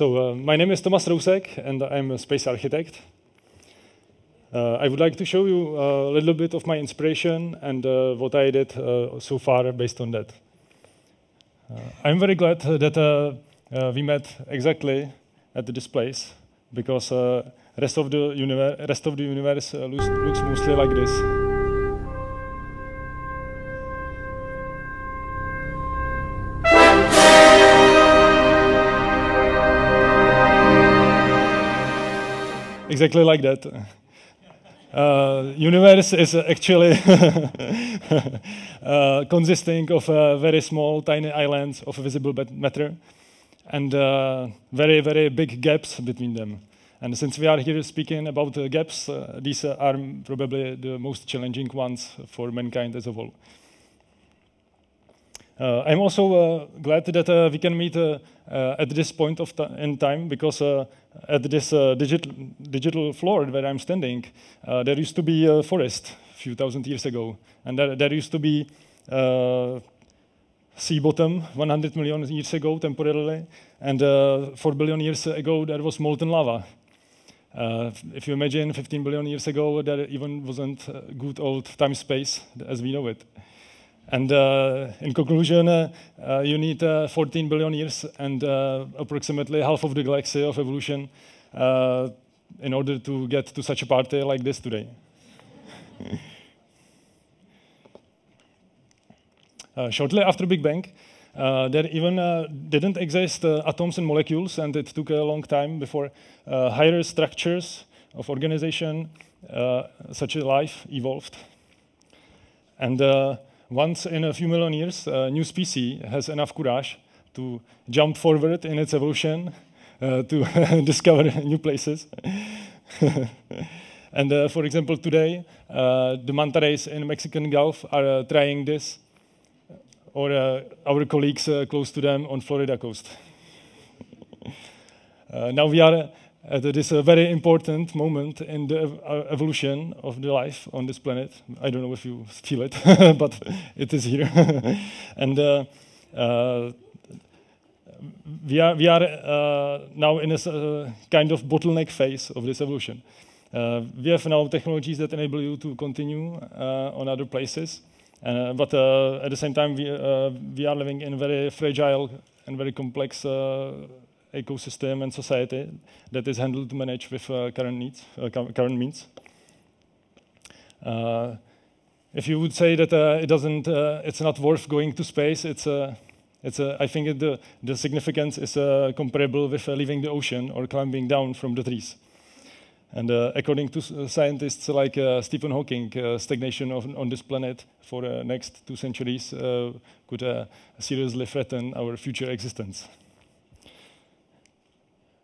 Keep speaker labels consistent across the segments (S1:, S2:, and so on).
S1: So uh, my name is Tomas Rousek, and I'm a space architect. Uh, I would like to show you a little bit of my inspiration and uh, what I did uh, so far based on that. Uh, I'm very glad that uh, we met exactly at this place because rest of the universe, rest of the universe looks, looks mostly like this. Exactly like that. Uh, universe is actually uh, consisting of uh, very small, tiny islands of visible matter and uh, very, very big gaps between them. And since we are here speaking about gaps, uh, these are probably the most challenging ones for mankind as a whole. Uh, I'm also uh, glad that uh, we can meet at this point of in time because at this digital, digital floor where I'm standing, there used to be a forest a few thousand years ago. And there, there used to be sea bottom 100 million years ago temporarily, and uh, 4 billion years ago there was molten lava. Uh, if you imagine 15 billion years ago, there even wasn't good old time-space as we know it. And uh, in conclusion, uh, uh, you need 14 billion years and approximately half of the galaxy of evolution in order to get to such a party like this today. shortly after the Big Bang, uh, there even uh, didn't exist uh, atoms and molecules, and it took a long time before higher structures of organization, such as life, evolved. And once in a few million years, a new species has enough courage to jump forward in its evolution uh, to discover new places. and uh, for example, today, uh, the manta rays in Mexican Gulf are uh, trying this, or uh, our colleagues uh, close to them on Florida coast. now we are at this uh, very important moment in the ev uh, evolution of the life on this planet. I don't know if you feel it, but it is here. and uh, uh, we are, we are uh, now in a uh, kind of bottleneck phase of this evolution. we have now technologies that enable you to continue on other places, but at the same time, we, we are living in a very fragile and very complex ecosystem and society that is handled to manage with uh, current needs, uh, current means. Uh, if you would say that it doesn't, it's not worth going to space, it's it's I think the, the significance is comparable with leaving the ocean or climbing down from the trees. And uh, according to uh, scientists like uh, Stephen Hawking, stagnation on this planet for the next two centuries could seriously threaten our future existence.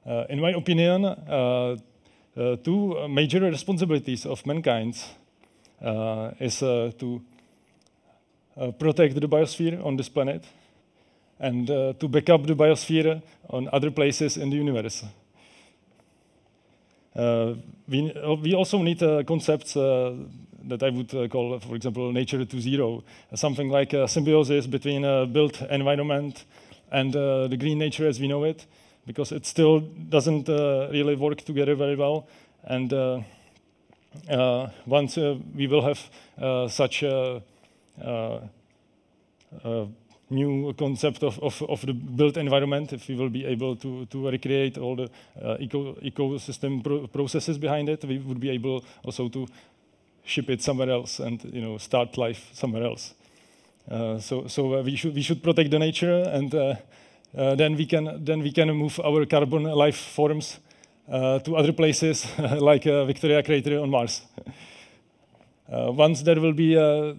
S1: Uh, in my opinion, uh, uh, two major responsibilities of mankind is to protect the biosphere on this planet and to back up the biosphere on other places in the universe. Uh, we, we, also need uh, concepts uh, that I would call, for example, nature to zero, something like a symbiosis between a built environment and the green nature as we know it, because it still doesn't uh, really work together very well. And uh, uh, once we will have such a, new concept of, of, of, the built environment, if we will be able to, to recreate all the uh, eco ecosystem pro processes behind it, we would be able also to ship it somewhere else and you know start life somewhere else. Uh, so so uh, we should we should protect the nature and Uh, then we can then we can move our carbon life forms uh, to other places like uh, Victoria crater on Mars. Uh, once there will be uh,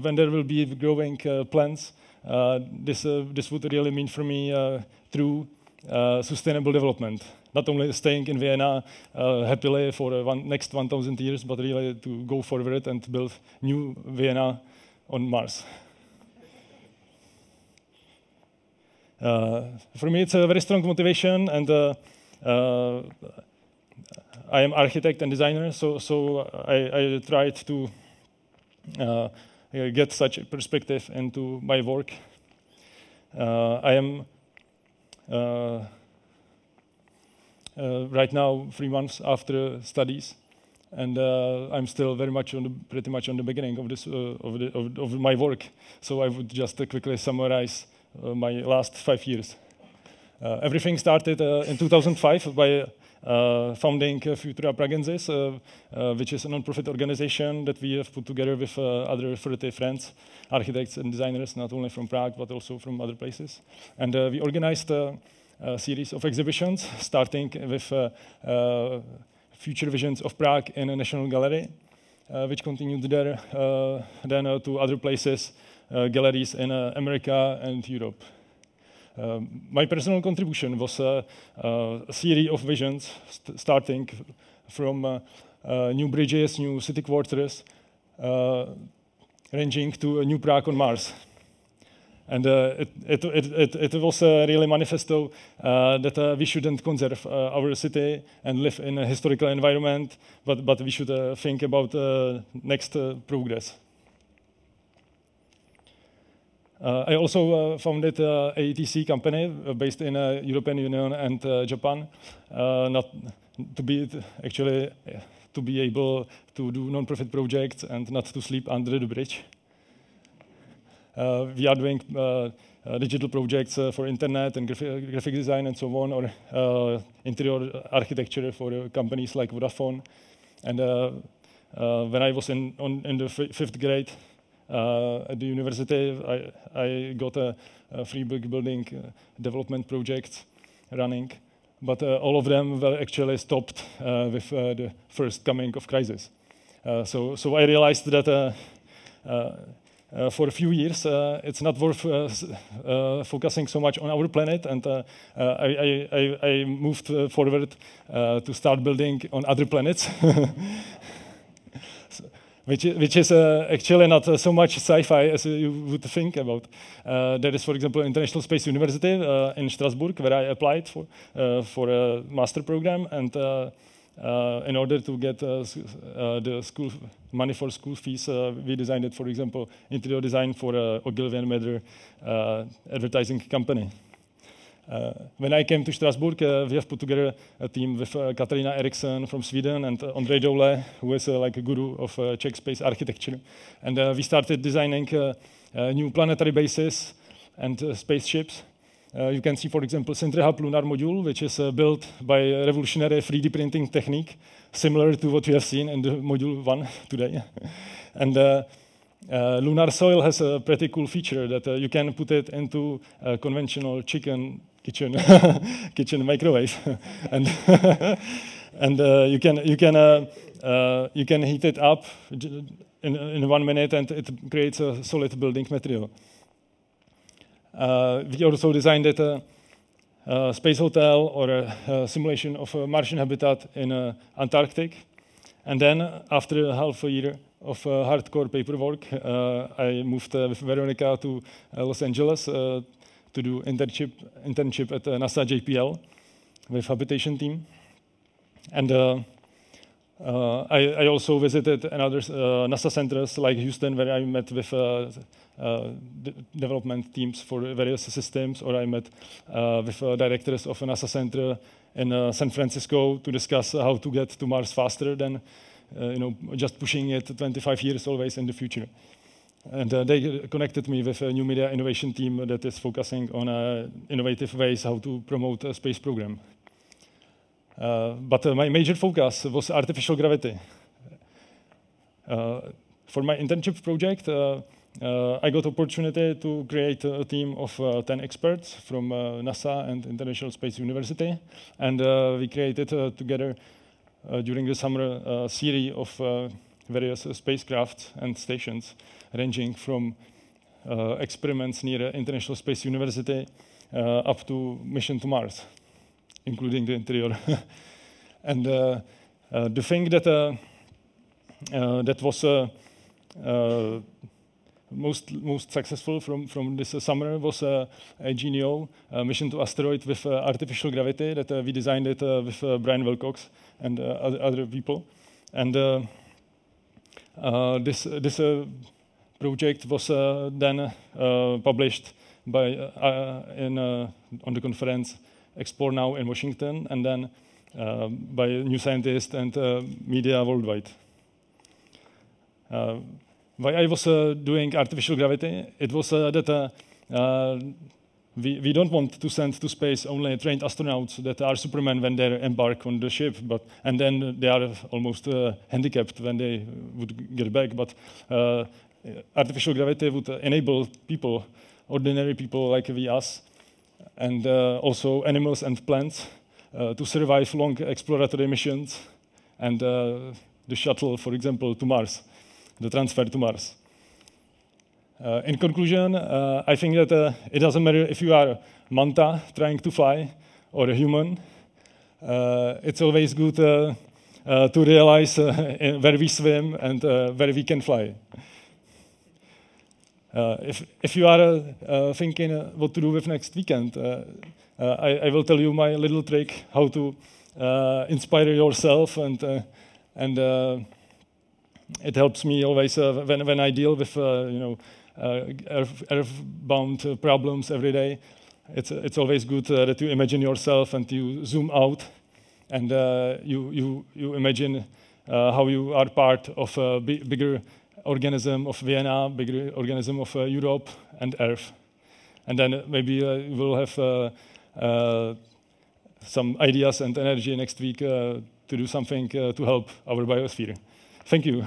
S1: when there will be growing plants, this this would really mean for me true sustainable development not only staying in Vienna uh, happily for the one, next 1,000 years, but really to go forward and build new Vienna on Mars. Uh, Uh, for me, it's a very strong motivation, and uh, uh, I am architect and designer, so so I, I tried to uh, get such a perspective into my work. Uh, I am right now, three months after studies, and I'm still very much on the, pretty much on the beginning of this of, the, of, of, my work. So I would just quickly summarize my last five years. everything started in 2005 by uh, founding uh, Futura Pragensis, uh, which is a non-profit organization that we have put together with other 30 friends, architects and designers, not only from Prague, but also from other places. And we organized a series of exhibitions, starting with Future Visions of Prague in a National Gallery, uh, which continued there uh, then uh, to other places, galleries in America and Europe. Um, my personal contribution was a, a series of visions, st starting from uh, uh, new bridges, new city quarters, uh, ranging to a new Prague on Mars. And uh, it, it, it, it, was uh, really manifesto uh, that we shouldn't conserve our city and live in a historical environment, but, but we should think about next progress. Uh, I also uh, founded uh, AETC company uh, based in uh, European Union and uh, Japan, not to be actually to be able to do non-profit projects and not to sleep under the bridge. we are doing digital projects for internet and graphic, design and so on, or interior architecture for companies like Vodafone. And when I was in, on, in the fifth grade, uh, at the university, I, I got a, a free brick building uh, development project running, but uh, all of them were actually stopped with the first coming of crisis. so, so I realized that uh, for a few years, uh, it's not worth uh, focusing so much on our planet. And I, I, I, moved forward to start building on other planets. which, which is uh, actually not uh, so much sci-fi as you would think about. Uh, there is, for example, International Space University in Strasbourg, where I applied for, for a master program, and in order to get the school money for school fees, we designed it, for example, interior design for uh, Ogilvy and Mather advertising company. Uh, when I came to Strasbourg, uh, we have put together a team with uh, Katarina Eriksson from Sweden and uh, Ondrej Doule, who is uh, like a guru of uh, Czech space architecture. And we started designing new planetary bases and spaceships. you can see, for example, Centrehub lunar module, which is built by a revolutionary 3D printing technique, similar to what we have seen in the module one today. and lunar soil has a pretty cool feature that you can put it into conventional chicken kitchen kitchen microwave, and and uh, you can you can uh, uh, you can heat it up in, in one minute, and it creates a solid building material. Uh, we also designed it a, a, space hotel or a, a, simulation of a Martian habitat in uh, Antarctic, and then after half a year of uh, hardcore paperwork, I moved with Veronica to Los Angeles to do internship, internship at uh, NASA JPL with habitation team. And uh, uh, I, I, also visited another uh, NASA centers like Houston, where I met with uh, uh, development teams for various systems, or I met with directors of a NASA center in San Francisco to discuss how to get to Mars faster than you know just pushing it 25 years always in the future. And uh, they connected me with a new media innovation team that is focusing on uh, innovative ways how to promote a space program. Uh, but uh, my major focus was artificial gravity. Uh, for my internship project, uh, I got opportunity to create a team of 10 experts from NASA and International Space University. And we created together during the summer a series of various spacecraft and stations ranging from uh, experiments near International Space University uh, up to mission to Mars, including the interior. and uh, the thing that that was most most successful from from this uh, summer was uh, a GENIO uh, mission to asteroid with artificial gravity that we designed it with Brian Wilcox and other, other, people, and Uh, this uh, this uh, project was uh, then uh, published by, uh, in, on the conference Explore Now in Washington, and then by new Scientist and media worldwide. why I was doing artificial gravity? It was that we, we don't want to send to space only trained astronauts that are supermen when they embark on the ship, but and then they are almost uh, handicapped when they would get back. But uh, artificial gravity would enable people, ordinary people like we us, and uh, also animals and plants uh, to survive long exploratory missions and uh, the shuttle, for example, to Mars, the transfer to Mars. Uh, in conclusion, uh, I think that uh, it doesn't matter if you are manta trying to fly or a human. Uh, it's always good uh, uh, to realize where we swim and where we can fly. Uh, if, if you are uh, thinking uh, what to do with next weekend, I, I, will tell you my little trick how to inspire yourself and, and it helps me always when, when I deal with you know uh, earthbound uh, problems every day, it's, it's always good uh, that you imagine yourself and you zoom out and you, you, you imagine how you are part of a bigger organism of Vienna, bigger organism of Europe and Earth. And then maybe we'll have some ideas and energy next week uh, to do something uh, to help our biosphere. Thank you.